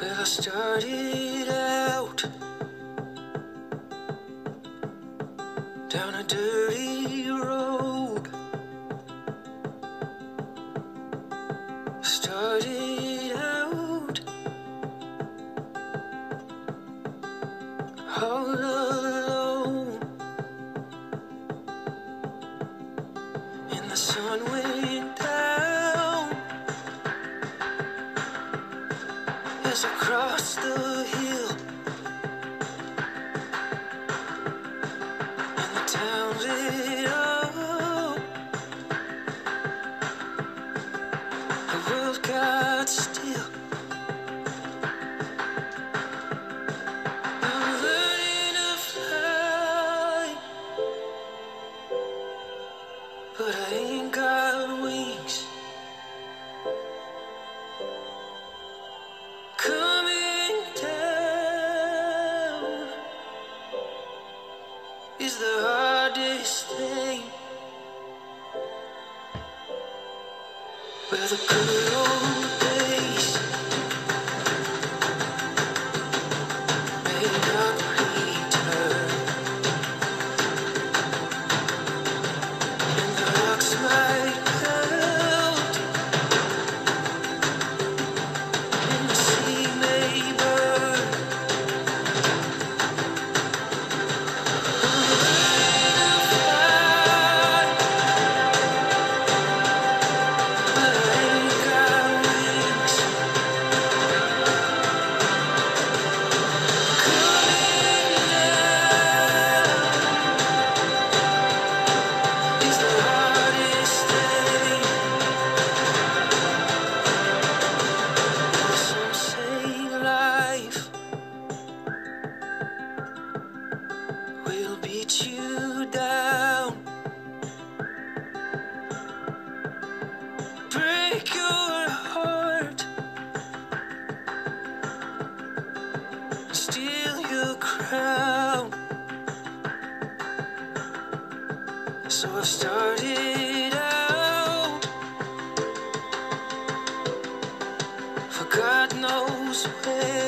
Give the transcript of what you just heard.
Well, I started out down a dirty road. Started crossed the hill. And the town lit up. The world got. Where the good So I've started out for God knows where.